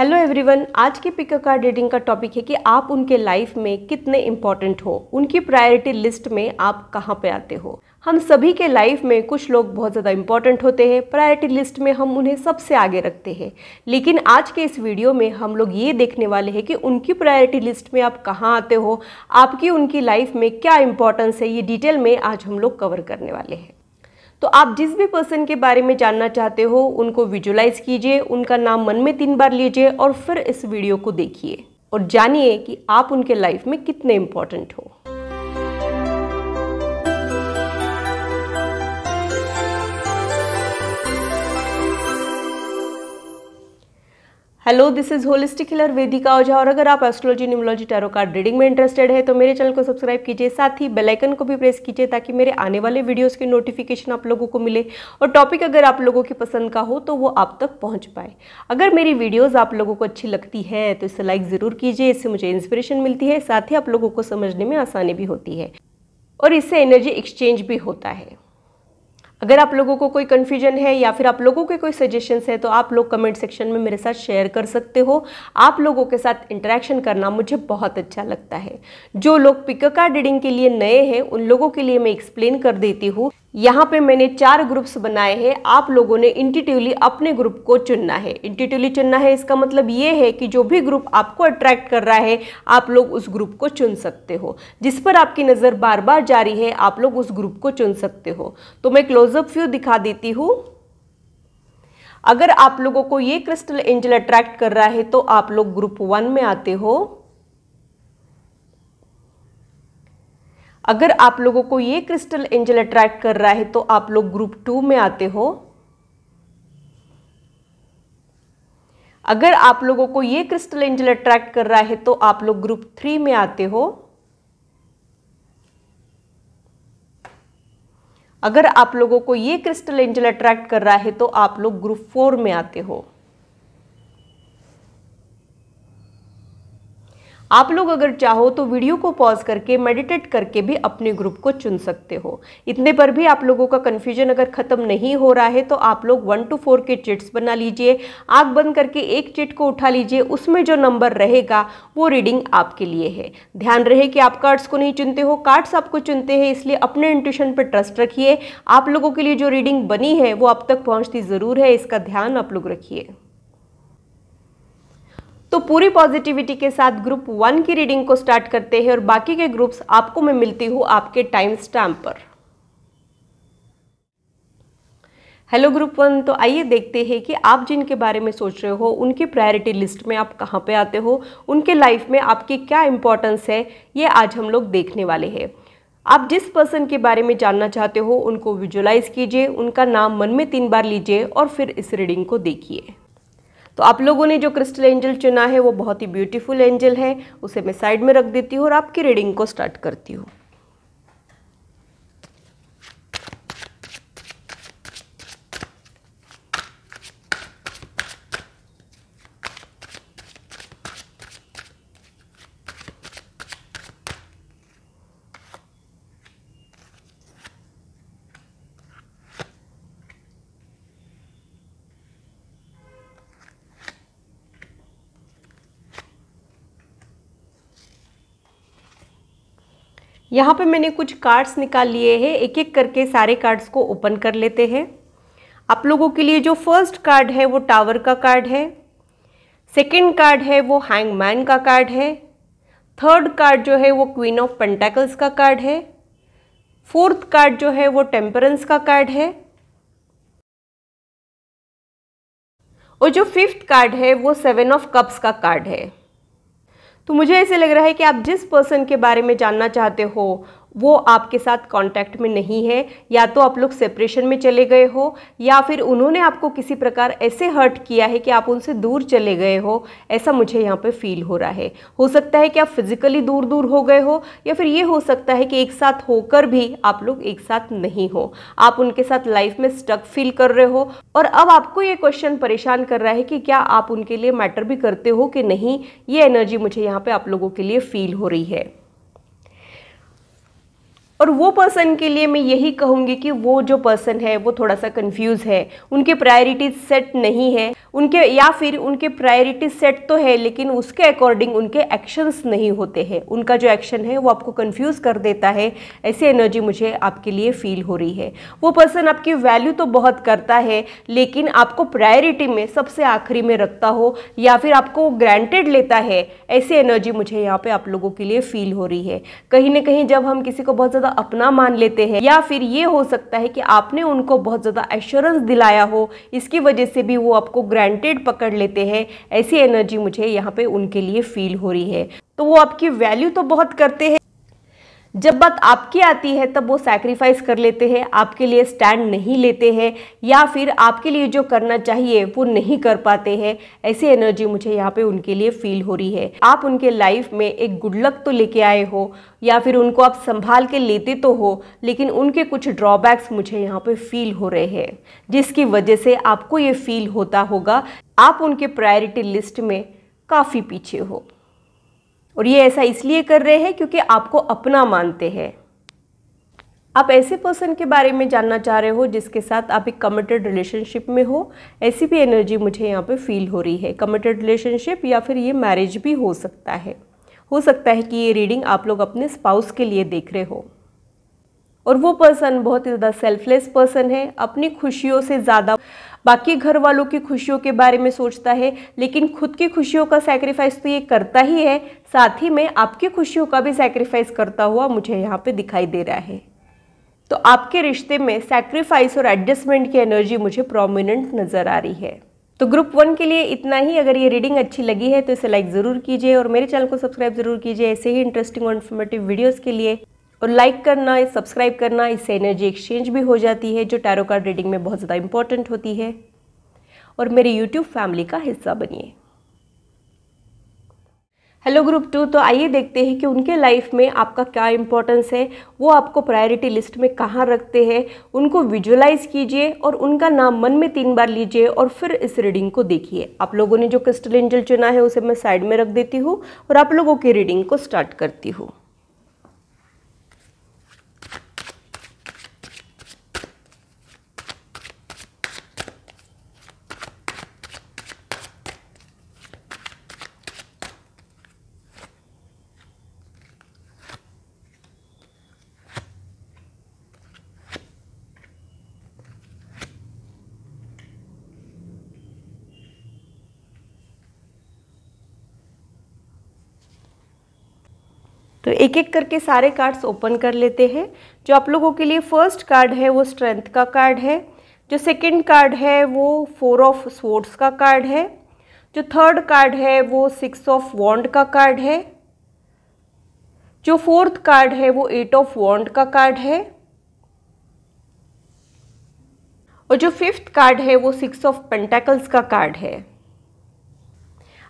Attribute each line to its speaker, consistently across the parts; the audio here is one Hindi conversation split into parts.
Speaker 1: हेलो एवरीवन आज के पिक कार्ड रीडिंग का टॉपिक है कि आप उनके लाइफ में कितने इंपॉर्टेंट हो? उनकी प्रायोरिटी लिस्ट में आप कहाँ पे आते हो? हम सभी के लाइफ में कुछ लोग बहुत ज़्यादा इंपॉर्टेंट होते हैं। प्रायोरिटी लिस्ट में हम उन्हें सबसे आगे रखते हैं। लेकिन आज के इस वीडियो में हम लोग ये देखने वाले हैं कि उनकी प्रायोरिटी लिस्ट में आप कहाँ आते हो? आपकी उनकी लाइफ में क्या इंपॉर्टेंस है? ये डिटेल में आज हम लोग कवर करने वाले हैं। तो आप जिस भी पर्सन के बारे में जानना चाहते हो, उनको विजुलाइज कीजिए, उनका नाम मन में तीन बार लीजिए और फिर इस वीडियो को देखिए और जानिए कि आप उनके लाइफ में कितने इंपॉर्टेंट हो। Hello this is holistic healer Vedika Ojha और अगर आप astrology numerology tarot card reading में इंटरेस्टेड है तो मेरे चैनल को सब्सक्राइब कीजिए, साथ ही बेल आइकन को भी प्रेस कीजिए ताकि मेरे आने वाले वीडियोस के नोटिफिकेशन आप लोगों को मिले और टॉपिक अगर आप लोगों की पसंद का हो तो वो आप तक पहुँच पाए। अगर मेरी वीडियोज़ आप लोगों को अच्छी लगती है तो इसे लाइक ज़रूर कीजिए, इससे मुझे इंस्पिरेशन मिलती है, साथ ही आप लोगों को समझने में आसानी भी होती है और इससे एनर्जी एक्सचेंज भी होता है। अगर आप लोगों को कोई कन्फ्यूज़न है या फिर आप लोगों के कोई सजेशंस है तो आप लोग कमेंट सेक्शन में मेरे साथ शेयर कर सकते हो। आप लोगों के साथ इंटरेक्शन करना मुझे बहुत अच्छा लगता है। जो लोग पिकका रीडिंग के लिए नए हैं, उन लोगों के लिए मैं एक्सप्लेन कर देती हूँ। यहाँ पे मैंने चार ग्रुप्स बनाए हैं। आप लोगों ने इंटिटिवली अपने ग्रुप को चुनना है। इंटिटिवली चुनना है, इसका मतलब ये है कि जो भी ग्रुप आपको अट्रैक्ट कर रहा है, आप लोग उस ग्रुप को चुन सकते हो। जिस पर आपकी नज़र बार बार जारी है, आप लोग उस ग्रुप को चुन सकते हो। तो मैं क्लोजअप व्यू दिखा देती हूँ। अगर आप लोगों को ये क्रिस्टल एंजल अट्रैक्ट कर रहा है तो आप लोग ग्रुप वन में आते हो। अगर आप लोगों को ये क्रिस्टल एंजल अट्रैक्ट कर रहा है तो आप लोग ग्रुप टू में आते हो। अगर आप लोगों को ये क्रिस्टल एंजल अट्रैक्ट कर रहा है तो आप लोग ग्रुप थ्री में आते हो। अगर आप लोगों को ये क्रिस्टल एंजल अट्रैक्ट कर रहा है तो आप लोग ग्रुप फोर में आते हो। आप लोग अगर चाहो तो वीडियो को पॉज करके मेडिटेट करके भी अपने ग्रुप को चुन सकते हो। इतने पर भी आप लोगों का कन्फ्यूज़न अगर ख़त्म नहीं हो रहा है तो आप लोग वन टू फोर के चिट्स बना लीजिए। आग बंद करके एक चिट को उठा लीजिए, उसमें जो नंबर रहेगा, वो रीडिंग आपके लिए है। ध्यान रहे कि आप कार्ड्स को नहीं चुनते हो। कार्ड्स आपको चुनते हैं, इसलिए अपने इंट्यूशन पर ट्रस्ट रखिए। आप लोगों के लिए जो रीडिंग बनी है, वो अब तक पहुँचती ज़रूर है, इसका ध्यान आप लोग रखिए। तो पूरी पॉजिटिविटी के साथ ग्रुप वन की रीडिंग को स्टार्ट करते हैं और बाकी के ग्रुप्स आपको मैं मिलती हूँ आपके टाइम स्टैम्प पर। हेलो ग्रुप वन तो आइए देखते हैं कि आप जिनके बारे में सोच रहे हो, उनकी प्रायोरिटी लिस्ट में आप कहाँ पे आते हो, उनके लाइफ में आपकी क्या इंपॉर्टेंस है, ये आज हम लोग देखने वाले हैं। आप जिस पर्सन के बारे में जानना चाहते हो, उनको विजुलाइज कीजिए, उनका नाम मन में तीन बार लीजिए और फिर इस रीडिंग को देखिए। तो आप लोगों ने जो क्रिस्टल एंजल चुना है, वो बहुत ही ब्यूटीफुल एंजल है। उसे मैं साइड में रख देती हूँ और आपकी रीडिंग को स्टार्ट करती हूँ। यहाँ पे मैंने कुछ कार्ड्स निकाल लिए हैं। एक एक करके सारे कार्ड्स को ओपन कर लेते हैं। आप लोगों के लिए जो फ़र्स्ट कार्ड है, वो टावर का कार्ड है। सेकंड कार्ड है, वो हैंगमैन का कार्ड है। थर्ड कार्ड जो है, वो क्वीन ऑफ़ पेंटेकल्स का कार्ड है। फोर्थ कार्ड जो है, वो टेम्परेंस का कार्ड है। और जो फिफ्थ कार्ड है, वो सेवन ऑफ़ कप्स का कार्ड है। तो मुझे ऐसे लग रहा है कि आप जिस पर्सन के बारे में जानना चाहते हो वो आपके साथ कांटेक्ट में नहीं है, या तो आप लोग सेपरेशन में चले गए हो, या फिर उन्होंने आपको किसी प्रकार ऐसे हर्ट किया है कि आप उनसे दूर चले गए हो, ऐसा मुझे यहाँ पे फील हो रहा है। हो सकता है कि आप फिजिकली दूर दूर हो गए हो, या फिर ये हो सकता है कि एक साथ होकर भी आप लोग एक साथ नहीं हो। आप उनके साथ लाइफ में स्टक फील कर रहे हो, और अब आपको ये क्वेश्चन परेशान कर रहा है कि क्या आप उनके लिए मैटर भी करते हो कि नहीं? ये एनर्जी मुझे यहाँ पे आप लोगों के लिए फील हो रही है। और वो पर्सन के लिए मैं यही कहूँगी कि वो जो पर्सन है, वो थोड़ा सा कंफ्यूज है। उनके प्रायोरिटीज सेट नहीं है। उनके, या फिर उनके प्रायोरिटीज सेट तो है, लेकिन उसके अकॉर्डिंग उनके एक्शंस नहीं होते हैं। उनका जो एक्शन है, वो आपको कंफ्यूज कर देता है। ऐसी एनर्जी मुझे आपके लिए फील हो रही है। वो पर्सन आपकी वैल्यू तो बहुत करता है, लेकिन आपको प्रायोरिटी में सबसे आखिरी में रखता हो, या फिर आपको ग्रांटेड लेता है। ऐसी एनर्जी मुझे यहाँ पे आप लोगों के लिए फील हो रही है। कहीं ना कहीं जब हम किसी को बहुत ज़्यादा अपना मान लेते हैं, या फिर ये हो सकता है कि आपने उनको बहुत ज़्यादा एश्योरेंस दिलाया हो, इसकी वजह से भी वो आपको ग्रांटेड पकड़ लेते हैं। ऐसी एनर्जी मुझे यहाँ पे उनके लिए फील हो रही है। तो वो आपकी वैल्यू तो बहुत करते हैं। जब बात आपकी आती है, तब वो सैक्रिफाइस कर लेते हैं, आपके लिए स्टैंड नहीं लेते हैं, या फिर आपके लिए जो करना चाहिए, वो नहीं कर पाते हैं। ऐसी एनर्जी मुझे यहाँ पे उनके लिए फील हो रही है। आप उनके लाइफ में एक गुड लक तो लेके आए हो, या फिर उनको आप संभाल के लेते तो हो, लेकिन उनके कुछ ड्रॉबैक्स मुझे यहाँ पे फील हो रहे हैं, जिसकी वजह से आपको ये फील होता होगा। आप उनके प्रायोरिटी लिस्ट में काफ़ी पीछे हो। और ये ऐसा इसलिए कर रहे हैं क्योंकि आपको अपना मानते हैं। आप ऐसे पर्सन के बारे में जानना चाह रहे हो जिसके साथ आप एक कमिटेड रिलेशनशिप में हो, ऐसी भी एनर्जी मुझे यहाँ पे फील हो रही है। कमिटेड रिलेशनशिप या फिर ये मैरिज भी हो सकता है। हो सकता है कि ये रीडिंग आप लोग अपने स्पाउस के लिए देख रहे हो। और वो पर्सन बहुत ही ज़्यादा सेल्फलेस पर्सन है, अपनी खुशियों से ज़्यादा। बाकी घर वालों की खुशियों के बारे में सोचता है, लेकिन खुद की खुशियों का सेक्रीफाइस तो ये करता ही है साथ ही में आपकी खुशियों का भी सेक्रीफाइस करता हुआ मुझे यहाँ पे दिखाई दे रहा है। तो आपके रिश्ते में सेक्रीफाइस और एडजस्टमेंट की एनर्जी मुझे प्रोमिनेंट नज़र आ रही है। तो ग्रुप वन के लिए इतना ही। अगर ये रीडिंग अच्छी लगी है तो इसे लाइक ज़रूर कीजिए और मेरे चैनल को सब्सक्राइब ज़रूर कीजिए ऐसे ही इंटरेस्टिंग और इन्फॉर्मेटिव वीडियोज़ के लिए। और लाइक करना सब्सक्राइब करना, इससे एनर्जी एक्सचेंज भी हो जाती है, जो टैरो कार्ड रीडिंग में बहुत ज़्यादा इंपॉर्टेंट होती है। और मेरे यूट्यूब फैमिली का हिस्सा बनिए। हेलो ग्रुप टू तो आइए देखते हैं कि उनके लाइफ में आपका क्या इम्पोर्टेंस है, वो आपको प्रायोरिटी लिस्ट में कहाँ रखते हैं, उनको विजुअलाइज कीजिए और उनका नाम मन में तीन बार लीजिए और फिर इस रीडिंग को देखिए। आप लोगों ने जो क्रिस्टल एंजल चुना है, उसे मैं साइड में रख देती हूँ और आप लोगों की रीडिंग को स्टार्ट करती हूँ। तो एक एक करके सारे कार्ड्स ओपन कर लेते हैं। जो आप लोगों के लिए फ़र्स्ट कार्ड है, वो स्ट्रेंथ का कार्ड है। जो सेकंड कार्ड है, वो फोर ऑफ़ स्पोर्ट्स का कार्ड है। जो थर्ड कार्ड है, वो सिक्स ऑफ़ वॉन्ड का कार्ड है। जो फोर्थ कार्ड है, वो एट ऑफ़ वॉन्ड का कार्ड है। और जो फिफ्थ कार्ड है, वो सिक्स ऑफ़ पेंटेकल्स का कार्ड है।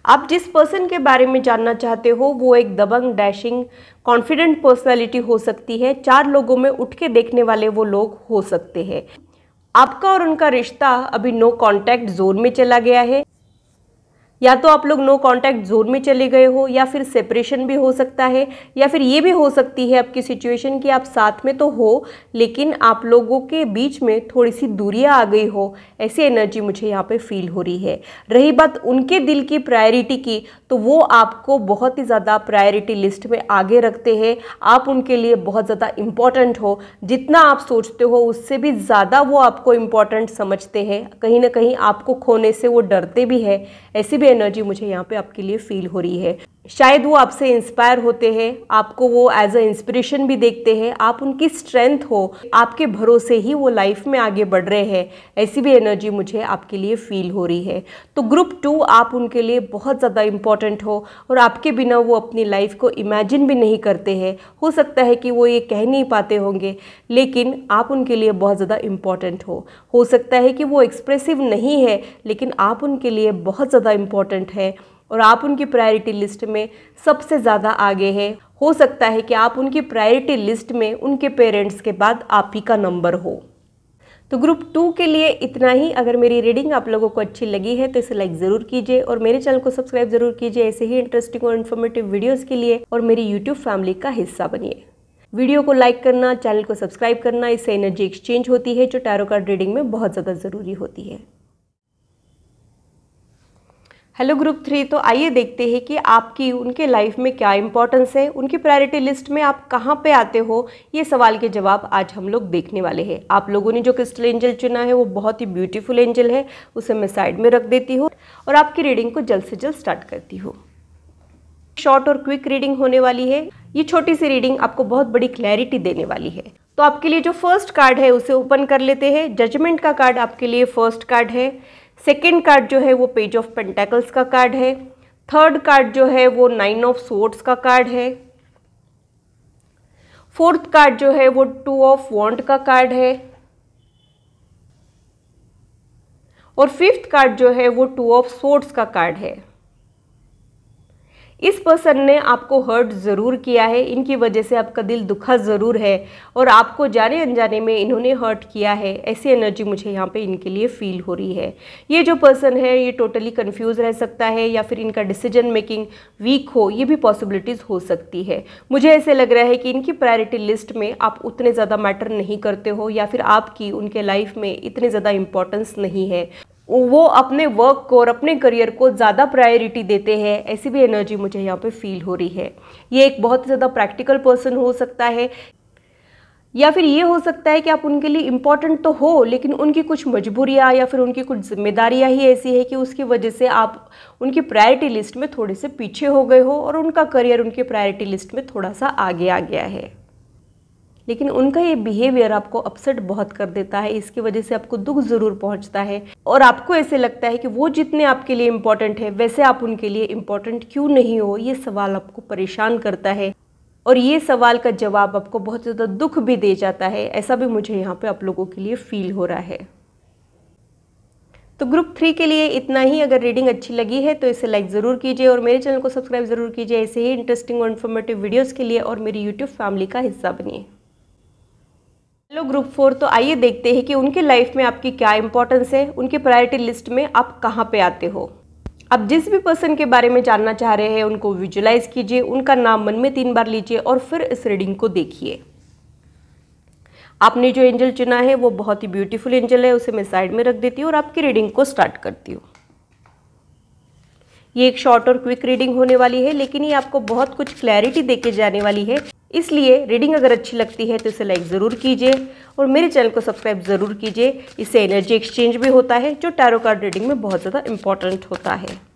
Speaker 1: आप जिस पर्सन के बारे में जानना चाहते हो, वो एक दबंग डैशिंग कॉन्फिडेंट पर्सनालिटी हो सकती है। चार लोगों में उठ के देखने वाले वो लोग हो सकते हैं। आपका और उनका रिश्ता अभी नो कॉन्टैक्ट जोन में चला गया है। या तो आप लोग नो कांटेक्ट जोन में चले गए हो, या फिर सेपरेशन भी हो सकता है, या फिर ये भी हो सकती है आपकी सिचुएशन कि आप साथ में तो हो, लेकिन आप लोगों के बीच में थोड़ी सी दूरियाँ आ गई हो, ऐसी एनर्जी मुझे यहाँ पे फील हो रही है। रही बात उनके दिल की प्रायोरिटी की तो वो आपको बहुत ही ज़्यादा प्रायोरिटी लिस्ट में आगे रखते हैं। आप उनके लिए बहुत ज़्यादा इंपॉर्टेंट हो। जितना आप सोचते हो, उससे भी ज़्यादा वो आपको इंपॉर्टेंट समझते हैं। कहीं ना कहीं आपको खोने से वो डरते भी है। ऐसी भी एनर्जी मुझे यहाँ पर आपके लिए फील हो रही है। शायद वो आपसे इंस्पायर होते हैं, आपको वो एज अ इंस्पिरेशन भी देखते हैं, आप उनकी स्ट्रेंथ हो, आपके भरोसे ही वो लाइफ में आगे बढ़ रहे हैं, ऐसी भी एनर्जी मुझे आपके लिए फील हो रही है। तो ग्रुप टू आप उनके लिए बहुत ज़्यादा इंपॉर्टेंट हो और आपके बिना वो अपनी लाइफ को इमेजिन भी नहीं करते हैं। हो सकता है कि वो ये कह नहीं पाते होंगे, लेकिन आप उनके लिए बहुत ज़्यादा इंपॉर्टेंट हो। हो सकता है कि वो एक्सप्रेसिव नहीं है, लेकिन आप उनके लिए बहुत ज़्यादा इंपॉर्टेंट है। और आप उनकी प्रायोरिटी लिस्ट में सबसे ज़्यादा आगे है। हो सकता है कि आप उनकी प्रायोरिटी लिस्ट में उनके पेरेंट्स के बाद आप ही का नंबर हो। तो ग्रुप टू के लिए इतना ही। अगर मेरी रीडिंग आप लोगों को अच्छी लगी है तो इसे लाइक ज़रूर कीजिए और मेरे चैनल को सब्सक्राइब ज़रूर कीजिए ऐसे ही इंटरेस्टिंग और इन्फॉर्मेटिव वीडियोज़ के लिए और मेरी यूट्यूब फैमिली का हिस्सा बनिए। वीडियो को लाइक करना चैनल को सब्सक्राइब करना, इससे एनर्जी एक्सचेंज होती है, जो टैरो कार्ड रीडिंग में बहुत ज़्यादा ज़रूरी होती है। हेलो ग्रुप थ्री तो आइए देखते हैं कि आपकी, उनके लाइफ में क्या इंपॉर्टेंस है, उनकी प्रायोरिटी लिस्ट में आप कहाँ पे आते हो, ये सवाल के जवाब आज हम लोग देखने वाले हैं। आप लोगों ने जो क्रिस्टल एंजल चुना है, वो बहुत ही ब्यूटीफुल एंजल है, उसे मैं साइड में रख देती हूँ और आपकी रीडिंग को जल्द से जल्द स्टार्ट करती हूँ। शॉर्ट और क्विक रीडिंग होने वाली है। ये छोटी सी रीडिंग आपको बहुत बड़ी क्लैरिटी देने वाली है। तो आपके लिए जो फ़र्स्ट कार्ड है, उसे ओपन कर लेते हैं। जजमेंट का कार्ड आपके लिए फ़र्स्ट कार्ड है। सेकेंड कार्ड जो है वो पेज ऑफ़ पेंटेकल्स का कार्ड है। थर्ड कार्ड जो है वो नाइन ऑफ़ सोर्ट्स का कार्ड है। फोर्थ कार्ड जो है वो टू ऑफ़ वॉन्ट का कार्ड है। और फिफ्थ कार्ड जो है वो टू ऑफ़ सोर्ट्स का कार्ड है। इस पर्सन ने आपको हर्ट ज़रूर किया है, इनकी वजह से आपका दिल दुखा ज़रूर है और आपको जाने अनजाने में इन्होंने हर्ट किया है, ऐसी एनर्जी मुझे यहाँ पे इनके लिए फील हो रही है। ये जो पर्सन है, ये टोटली कन्फ्यूज़ रह सकता है या फिर इनका डिसीज़न मेकिंग वीक हो, ये भी पॉसिबिलिटीज़ हो सकती है। मुझे ऐसे लग रहा है कि इनकी प्रायोरिटी लिस्ट में आप उतने ज़्यादा मैटर नहीं करते हो या फिर आपकी, उनके लाइफ में इतने ज़्यादा इंपॉर्टेंस नहीं है। वो अपने वर्क को और अपने करियर को ज़्यादा प्रायोरिटी देते हैं, ऐसी भी एनर्जी मुझे यहाँ पे फील हो रही है। ये एक बहुत ज़्यादा प्रैक्टिकल पर्सन हो सकता है, या फिर ये हो सकता है कि आप उनके लिए इंपॉर्टेंट तो हो, लेकिन उनकी कुछ मजबूरियाँ या फिर उनकी कुछ जिम्मेदारियाँ ही ऐसी है कि उसकी वजह से आप उनकी प्रायोरिटी लिस्ट में थोड़े से पीछे हो गए हो और उनका करियर उनकी प्रायोरिटी लिस्ट में थोड़ा सा आगे आ गया है। लेकिन उनका ये बिहेवियर आपको अपसेट बहुत कर देता है, इसकी वजह से आपको दुख ज़रूर पहुँचता है। और आपको ऐसे लगता है कि वो जितने आपके लिए इम्पोर्टेंट है, वैसे आप उनके लिए इम्पोर्टेंट क्यों नहीं हो? ये सवाल आपको परेशान करता है। और ये सवाल का जवाब आपको बहुत ज़्यादा दुख भी दे जाता है। ऐसा भी मुझे यहाँ पे आप लोगों के लिए फील हो रहा है। तो ग्रुप थ्री के लिए इतना ही। अगर रीडिंग अच्छी लगी है तो इसे लाइक ज़रूर कीजिए और मेरे चैनल को सब्सक्राइब ज़रूर कीजिए। ऐसे ही इंटरेस्टिंग और इन्फॉर्मेटिव वीडियोज़ के लिए और मेरी यूट्यूब फैमिली का हिस्सा बनिए। ग्रुप फोर तो आइए देखते हैं कि उनके लाइफ में आपकी क्या इंपॉर्टेंस है, उनकी प्रायोरिटी लिस्ट में आप कहाँ पे आते हो। अब जिस भी पर्सन के बारे में जानना चाह रहे हैं, उनको विजुलाइज कीजिए, उनका नाम मन में तीन बार लीजिए और फिर इस रीडिंग को देखिए। आपने जो एंजल चुना है, वो बहुत ही ब्यूटीफुल एंजल है, उसे मैं साइड में रख देती हूँ और आपकी रीडिंग को स्टार्ट करती हूँ। ये एक शॉर्ट और क्विक रीडिंग होने वाली है, लेकिन ये आपको बहुत कुछ क्लैरिटी देके जाने वाली है। इसलिए रीडिंग अगर अच्छी लगती है तो इसे लाइक ज़रूर कीजिए और मेरे चैनल को सब्सक्राइब ज़रूर कीजिए। इससे एनर्जी एक्सचेंज भी होता है, जो टैरो कार्ड रीडिंग में बहुत ज़्यादा इंपॉर्टेंट होता है।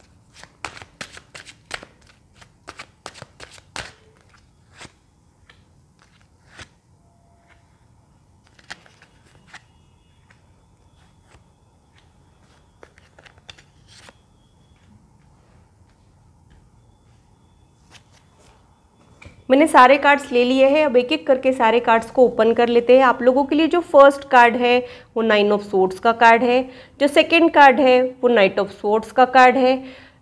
Speaker 1: मैंने सारे कार्ड्स ले लिए हैं, अब एक एक करके सारे कार्ड्स को ओपन कर लेते हैं। आप लोगों के लिए जो फ़र्स्ट कार्ड है, वो नाइन ऑफ़ सोर्ट्स का कार्ड है, जो सेकेंड कार्ड है, वो नाइट ऑफ़ सोर्ट्स का कार्ड है,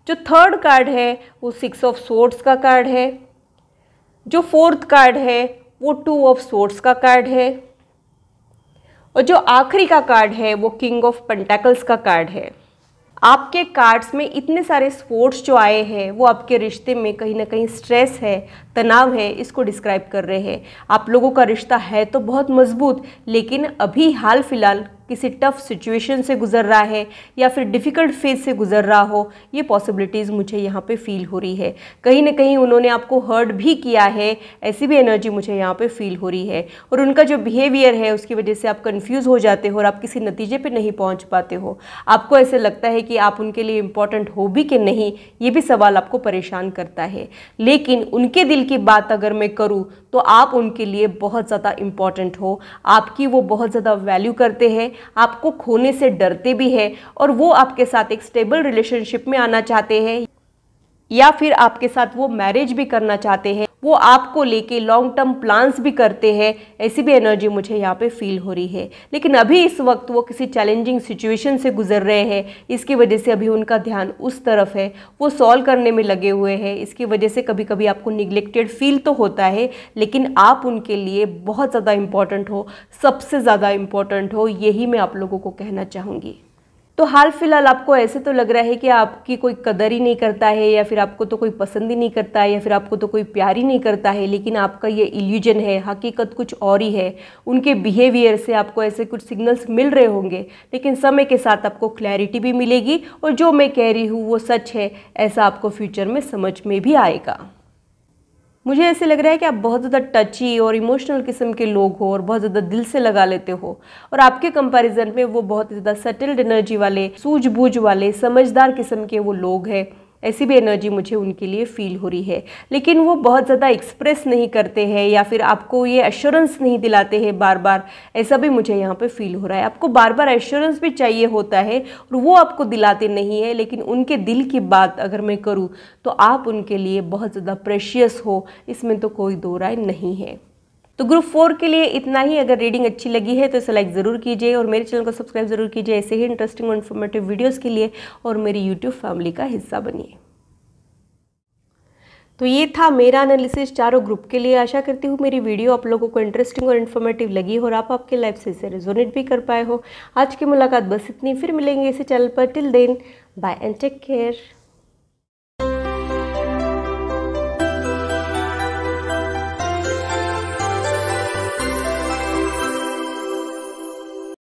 Speaker 1: जो थर्ड कार्ड है, वो सिक्स ऑफ़ सोर्ट्स का कार्ड है, जो फोर्थ कार्ड है, वो टू ऑफ़ सोर्ट्स का कार्ड है, और जो आखिरी का कार्ड है, वो किंग ऑफ़ पेंटेकल्स का कार्ड है। आपके कार्ड्स में इतने सारे स्पोर्ट्स जो आए हैं, वो आपके रिश्ते में कहीं ना कहीं स्ट्रेस है, तनाव है, इसको डिस्क्राइब कर रहे हैं। आप लोगों का रिश्ता है तो बहुत मज़बूत, लेकिन अभी हाल फ़िलहाल किसी टफ सिचुएशन से गुजर रहा है या फिर डिफ़िकल्ट फ़ेज़ से गुजर रहा हो, ये पॉसिबिलिटीज़ मुझे यहाँ पे फील हो रही है। कहीं ना कहीं उन्होंने आपको हर्ट भी किया है, ऐसी भी एनर्जी मुझे यहाँ पे फील हो रही है। और उनका जो बिहेवियर है, उसकी वजह से आप कन्फ्यूज़ हो जाते हो और आप किसी नतीजे पर नहीं पहुँच पाते हो। आपको ऐसे लगता है कि आप उनके लिए इंपॉर्टेंट हो भी कि नहीं, ये भी सवाल आपको परेशान करता है। लेकिन उनके दिल की बात अगर मैं करूँ तो आप उनके लिए बहुत ज़्यादा इंपॉर्टेंट हो। आपकी वो बहुत ज़्यादा वैल्यू करते हैं आपको खोने से डरते भी हैं और वो आपके साथ एक स्टेबल रिलेशनशिप में आना चाहते हैं या फिर आपके साथ वो मैरिज भी करना चाहते हैं। वो आपको लेके लॉन्ग टर्म प्लान्स भी करते हैं, ऐसी भी एनर्जी मुझे यहाँ पे फील हो रही है। लेकिन अभी इस वक्त वो किसी चैलेंजिंग सिचुएशन से गुजर रहे हैं, इसकी वजह से अभी उनका ध्यान उस तरफ़ है। वो सॉल्व करने में लगे हुए हैं, इसकी वजह से कभी कभी आपको निगलेक्टेड फील तो होता है, लेकिन आप उनके लिए बहुत ज़्यादा इंपॉर्टेंट हो, सबसे ज़्यादा इंपॉर्टेंट हो, यही मैं आप लोगों को कहना चाहूँगी। तो हाल फ़िलहाल आपको ऐसे तो लग रहा है कि आपकी कोई कदर ही नहीं करता है या फिर आपको तो कोई पसंद ही नहीं करता है या फिर आपको तो कोई प्यार ही नहीं करता है, लेकिन आपका ये इल्यूजन है, हकीकत कुछ और ही है। उनके बिहेवियर से आपको ऐसे कुछ सिग्नल्स मिल रहे होंगे, लेकिन समय के साथ आपको क्लैरिटी भी मिलेगी और जो मैं कह रही हूँ वो सच है, ऐसा आपको फ्यूचर में समझ में भी आएगा। मुझे ऐसे लग रहा है कि आप बहुत ज़्यादा टची और इमोशनल किस्म के लोग हो और बहुत ज़्यादा दिल से लगा लेते हो। और आपके कंपैरिजन में वो बहुत ज़्यादा सेटल्ड एनर्जी वाले, सूझबूझ वाले, समझदार किस्म के वो लोग हैं। ऐसी भी एनर्जी मुझे उनके लिए फील हो रही है। लेकिन वो बहुत ज़्यादा एक्सप्रेस नहीं करते हैं या फिर आपको ये एश्योरेंस नहीं दिलाते हैं बार बार ऐसा भी मुझे यहाँ पे फील हो रहा है। आपको बार बार एश्योरेंस भी चाहिए होता है और वो आपको दिलाते नहीं है, लेकिन उनके दिल की बात अगर मैं करूँ तो आप उनके लिए बहुत ज़्यादा प्रेशियस हो, इसमें तो कोई दो राय नहीं है। तो ग्रुप फोर के लिए इतना ही। अगर रीडिंग अच्छी लगी है तो इसे लाइक ज़रूर कीजिए और मेरे चैनल को सब्सक्राइब ज़रूर कीजिए ऐसे ही इंटरेस्टिंग और इन्फॉर्मेटिव वीडियोज़ के लिए और मेरी यूट्यूब फैमिली का हिस्सा बनिए। तो ये था मेरा एनालिसिस चारों ग्रुप के लिए। आशा करती हूँ मेरी वीडियो आप लोगों को इंटरेस्टिंग और इन्फॉर्मेटिव लगी हो और आप आपके लाइफ से इसे रिजोनेट भी कर पाए हो। आज की मुलाकात बस इतनी। फिर मिलेंगे इसी चैनल पर। Till then bye and take care